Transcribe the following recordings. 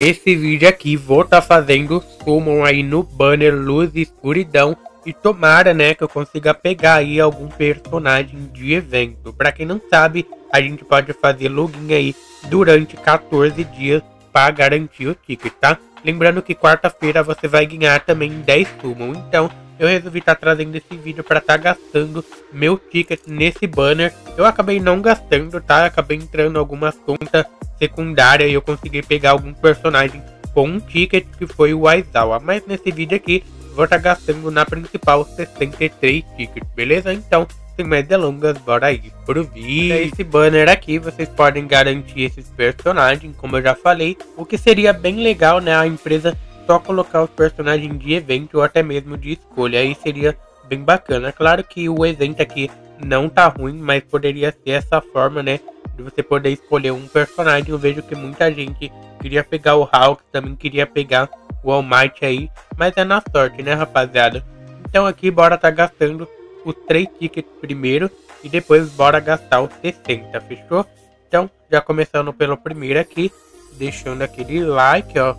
Esse vídeo aqui vou estar tá fazendo summon aí no banner Luz e Escuridão e tomara, né, que eu consiga pegar aí algum personagem de evento. Pra quem não sabe, a gente pode fazer login aí durante 14 dias para garantir o ticket, tá? Lembrando que quarta-feira você vai ganhar também 10 summon, então eu resolvi estar tá trazendo esse vídeo para estar tá gastando meu ticket nesse banner. Eu acabei não gastando, tá? Acabei entrando algumas contas secundária e eu consegui pegar algum personagem com um ticket que foi o Aizawa. Mas nesse vídeo aqui, vou estar tá gastando na principal 63 tickets, beleza? Então, sem mais delongas, bora ir pro vídeo. Esse banner aqui, vocês podem garantir esses personagens, como eu já falei. O que seria bem legal, né? A empresa só colocar os personagens de evento ou até mesmo de escolha. Aí seria bem bacana. Claro que o evento aqui não tá ruim, mas poderia ser essa forma, né? de você poder escolher um personagem. Eu vejo que muita gente queria pegar o Hulk, também queria pegar o All Might aí, mas é na sorte, né, rapaziada? Então aqui bora tá gastando os 3 tickets primeiro e depois bora gastar os 60, fechou? Então, já começando pelo primeiro aqui, deixando aquele like, ó.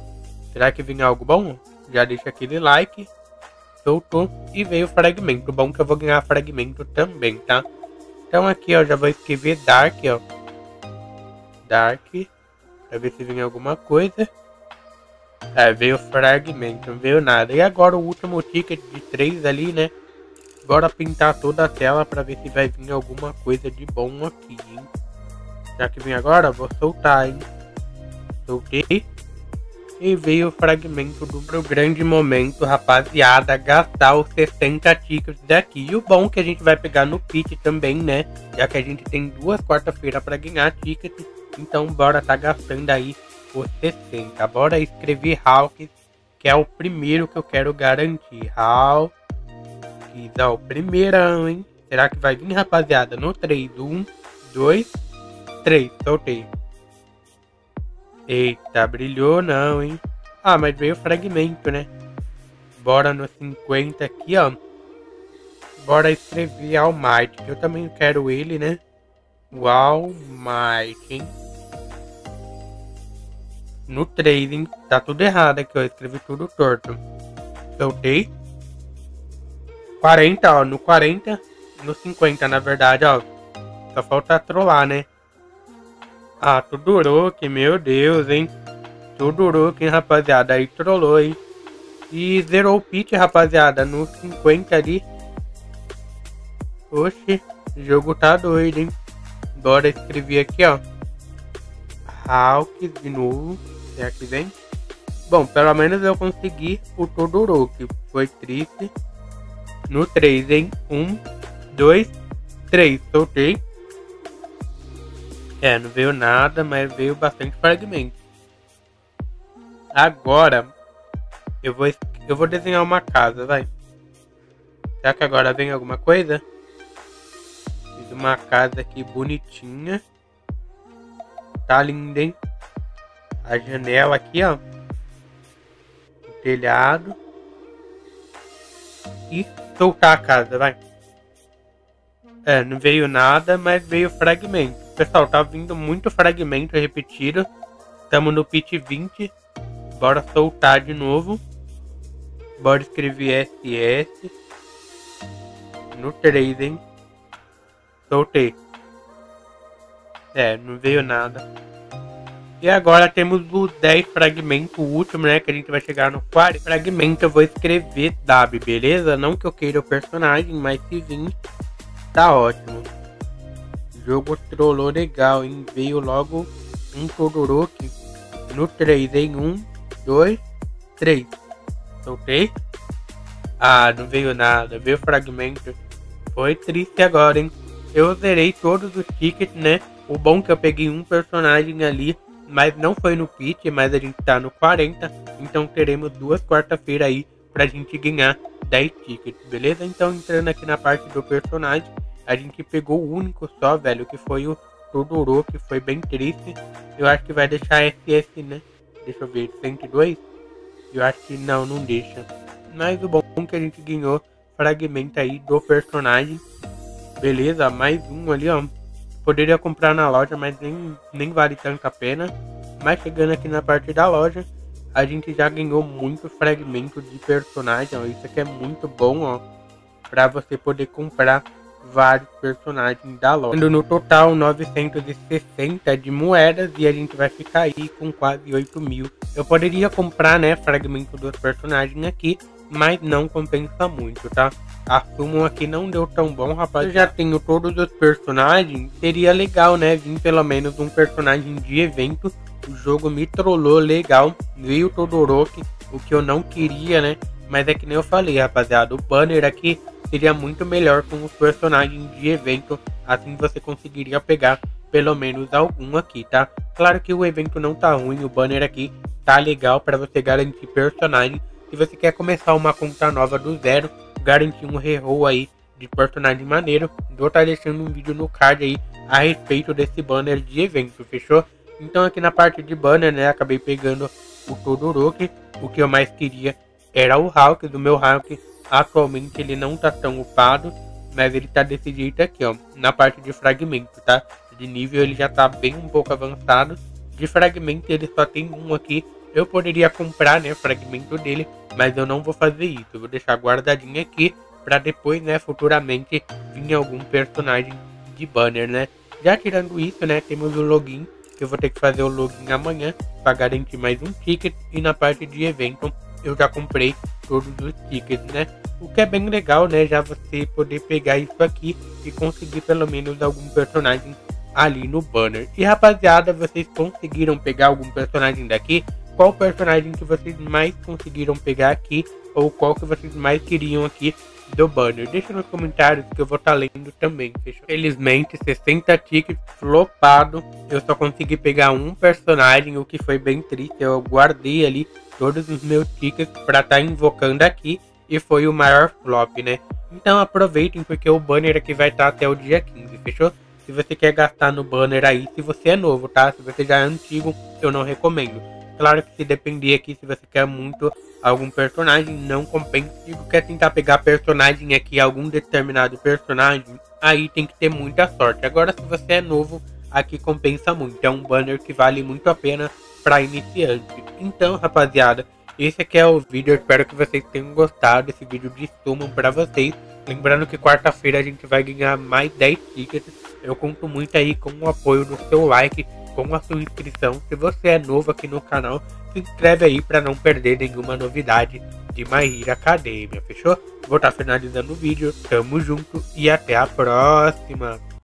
Será que vem algo bom? Já deixa aquele like. Soltou e veio fragmento. Bom que eu vou ganhar fragmento também, tá? Então aqui, ó, já vou escrever Dark, ó. Dark. Pra ver se vem alguma coisa. É, veio fragmento, não veio nada. E agora o último ticket de 3 ali, né? Bora pintar toda a tela pra ver se vai vir alguma coisa de bom aqui, hein? Já que vem agora, vou soltar, hein? Soltei. E veio o fragmento do meu grande momento, rapaziada. Gastar os 60 tickets daqui. E o bom é que a gente vai pegar no pitch também, né? Já que a gente tem duas quarta-feira para ganhar tickets. Então bora tá gastando aí os 60. Bora escrever Hawks, que é o primeiro que eu quero garantir. Hawks é o primeirão, hein? Será que vai vir, rapaziada? No 3, 1, 2, 3. Soltei. Eita, brilhou não, hein? Ah, mas veio fragmento, né? Bora no 50 aqui, ó. Bora escrever All Might, que eu também quero ele, né? O All Might, hein? No 3, hein? Tá tudo errado aqui, ó. Escrevi tudo torto. Soltei. 40, ó. No 40. No 50, na verdade, ó. Só falta trollar, né? Ah, tudo que meu Deus, hein? Tudo que rapaziada. Aí trollou, hein? E zerou o pitch, rapaziada. No 50 ali. Oxe, o jogo tá doido, hein? Bora escrever aqui, ó. Hawks de novo. Será que vem? Bom, pelo menos eu consegui o Todoroki. Foi triste. No 3, hein? 1, 2, 3. Soltei. É, não veio nada, mas veio bastante fragmento. Agora, eu vou, eu vou desenhar uma casa, vai. Será que agora vem alguma coisa? Fiz uma casa aqui bonitinha. Tá linda, hein? a janela aqui, ó. O telhado. E soltar a casa, vai. É, não veio nada, mas veio fragmento. Pessoal, tá vindo muito fragmento repetido. Estamos no pit 20. Bora soltar de novo. Bora escrever SS. No 3, hein? Soltei. É, não veio nada. E agora temos o 10 fragmento, o último, né? Que a gente vai chegar no 40 fragmento. Eu vou escrever W, beleza? Não que eu queira o personagem, mas se vir, tá ótimo. Jogo trollou legal, hein? Veio logo um Todoroki no 3, em 1, 2, 3. Soltei? Ah, não veio nada. Veio fragmento. Foi triste agora, hein? Eu zerei todos os tickets, né? O bom é que eu peguei um personagem ali mas não foi no pitch, mas a gente tá no 40, então teremos duas quarta-feira aí pra gente ganhar 10 tickets, beleza? Então entrando aqui na parte do personagem, a gente pegou o único só, velho, que foi o Todoro, que foi bem triste. Eu acho que vai deixar SS, né? Deixa eu ver, 102? Eu acho que não, não deixa. Mas o bom que a gente ganhou fragmento aí do personagem. Beleza, mais um ali, ó. Poderia comprar na loja, mas nem, nem vale tanto a pena. Mas chegando aqui na parte da loja, a gente já ganhou muito fragmento de personagem, ó. Isso aqui é muito bom, ó. Pra você poder comprar vários personagens da loja. Tendo no total 960 de moedas e a gente vai ficar aí com quase 8 mil. Eu poderia comprar, né, fragmento dos personagens aqui, mas não compensa muito, tá? A Summon aqui não deu tão bom, rapaz. Eu já tenho todos os personagens, seria legal, né, vir pelo menos um personagem de evento. O jogo me trollou legal, veio o Todoroki, o que eu não queria, né? Mas é que nem eu falei, rapaziada, o banner aqui seria muito melhor com os personagens de evento, assim você conseguiria pegar pelo menos algum aqui, tá? Claro que o evento não tá ruim, o banner aqui tá legal para você garantir personagem. Se você quer começar uma conta nova do zero, garantir um reroll aí de personagem maneiro, vou estar tá deixando um vídeo no card aí a respeito desse banner de evento, fechou? Então aqui na parte de banner, né, acabei pegando o Todoroki, o que eu mais queria era o Hulk, do meu Hulk Atualmente ele não tá tão upado, mas ele tá desse jeito aqui, ó, na parte de fragmento, tá? De nível ele já tá bem um pouco avançado. De fragmento ele só tem um aqui. Eu poderia comprar, né, fragmento dele, mas eu não vou fazer isso. Eu vou deixar guardadinho aqui para depois, né, futuramente vir algum personagem de banner, né? Já tirando isso, né, temos o login, eu vou ter que fazer o login amanhã para garantir mais um ticket e na parte de evento eu já comprei todos os tickets, né? O que é bem legal, né? Já você poder pegar isso aqui e conseguir pelo menos algum personagem ali no banner. E rapaziada, vocês conseguiram pegar algum personagem daqui? Qual personagem que vocês mais conseguiram pegar aqui? Ou qual que vocês mais queriam aqui do banner? Deixa nos comentários que eu vou estar tá lendo também, fechou? Felizmente, 60 tickets flopado. Eu só consegui pegar um personagem, o que foi bem triste. Eu guardei ali todos os meus tickets para estar tá invocando aqui e foi o maior flop, né? Então aproveitem porque o banner aqui vai estar tá até o dia 15, fechou? Se você quer gastar no banner aí, se você é novo, tá? Se você já é antigo, eu não recomendo. Claro que se depender aqui, se você quer muito algum personagem, não compensa. Se você quer tentar pegar personagem aqui, algum determinado personagem, aí tem que ter muita sorte. Agora, se você é novo, aqui compensa muito. É um banner que vale muito a pena para iniciante. Então, rapaziada, esse aqui é o vídeo. Espero que vocês tenham gostado desse vídeo de Summon para vocês. Lembrando que quarta-feira a gente vai ganhar mais 10 tickets. Eu conto muito aí com o apoio do seu like, com a sua inscrição. Se você é novo aqui no canal, se inscreve aí para não perder nenhuma novidade de Hero Academia, fechou? Vou estar tá finalizando o vídeo. Tamo junto e até a próxima!